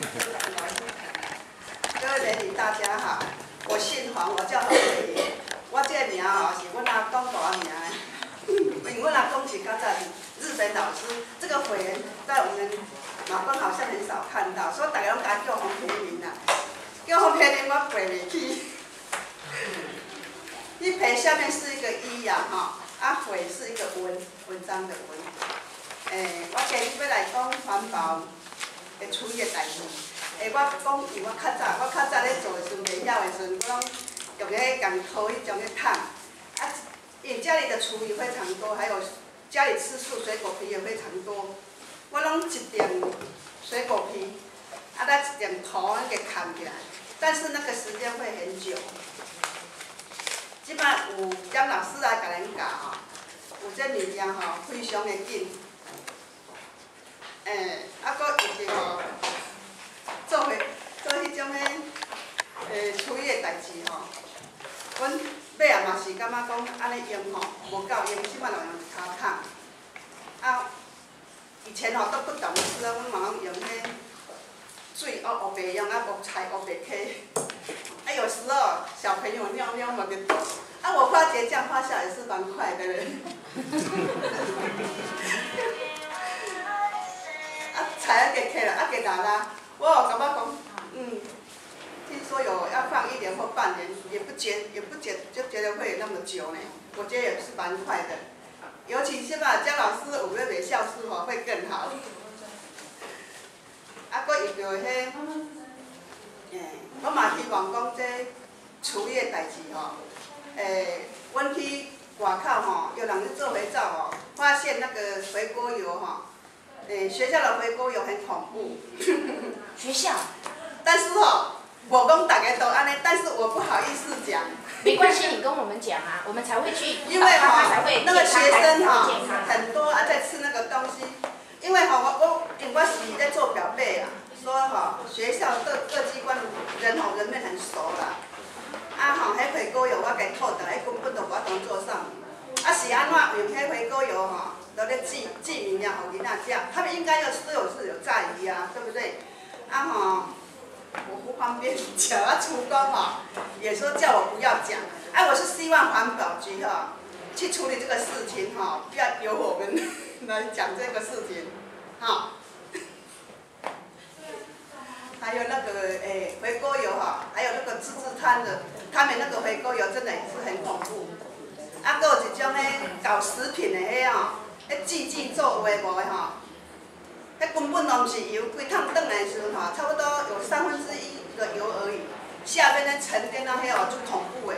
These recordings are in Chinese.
各位美女大家好，我姓黄，我叫黄慧怡。我这个名哦是阮阿公大名的，因为阮阿公是较早日本老师，这个会员在我们马公好像很少看到，所以大家拢甲叫黄培林啦。叫黄培林我背袂起。一培下面是一个一呀哈，啊会是一个文，文章的文。诶，我今日要来讲环保的处理的代志。诶，我讲伊我较早，我较早咧做的时阵，袂晓的时阵，我拢用咧共土迄种咧桶。啊，因为家里的厨余非常多，还有家里吃素水果皮也非常多。我拢一点水果皮，啊，再一点土给砍起来，但是那个时间会很久。即摆有张老师来甲咱教吼，有这物件吼，非常的紧。诶，啊，搁一直吼，做伙做迄种诶，诶，处理诶代志吼。阮尾仔嘛是感觉讲安尼用吼无够用，即摆就用一骹桶。啊，以前吼都不懂事啊，阮嘛拢用迄水乌乌白用，啊无菜乌白起。啊，有时候小朋友尿尿嘛，就啊，我发觉这样发下来是蛮快的嘞。菜啊给起了，啊给打啦，我感觉讲，说有要放一年或半年，也不觉也不觉就觉得会有那么久呢。我觉得也是蛮快的，尤其是吧，姜老师五月美校师吼会更好。啊，搁遇到迄，诶，我嘛希望讲这厨艺代志吼，诶，阮去外口吼，有人去做肥皂哦，发现那个回锅油吼。诶，学校的回锅油很恐怖。学校。但是吼，我讲大家都安尼，但是我不好意思讲。没关系，你跟我们讲啊，我们才会去。因为哈，那个学生哈，很多啊在吃那个东西。因为哈，我我因我是在做表妹啊，说哈，学校各各机关人吼人们很熟啦。啊吼，迄回锅油我给吐的，迄根本都我当做上。啊是安怎用迄回锅油吼？都咧记记名了，互囡仔食，他们应该要都有是有在意啊，对不对？啊吼，方便讲啊，厨工吼也说叫我不要讲，哎，我是希望环保局哈去处理这个事情哈，不要由我们来讲这个事情，哈。还有那个诶回锅油哈，还有那个自助餐的，他们那个回锅油真的是很恐怖。啊，搁有一种咧搞食品的迄哦。迄自制做有诶无诶吼，迄根本拢是油，规桶倒时阵吼，差不多有三分之一个油而已，下面咧沉淀那迄哦，就恐怖诶。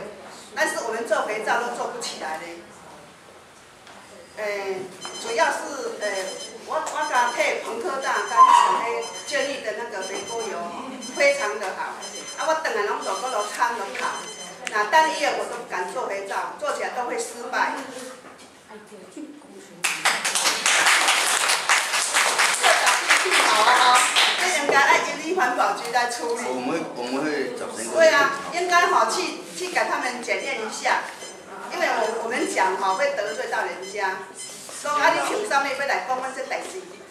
但是我们做肥皂都做不起来咧。诶，主要是诶，我我甲配朋克大甲迄个建立的那个肥锅油，非常的好。啊，我等下拢做过落餐拢好，那单一的我都不敢做肥皂，做起来都会失败。环保局来处理。我们我们会找谁？对啊，应该好去去给他们检验一下，因为我我们讲哈会得罪到人家，说啊你请上面要来讲阮这代志，哈。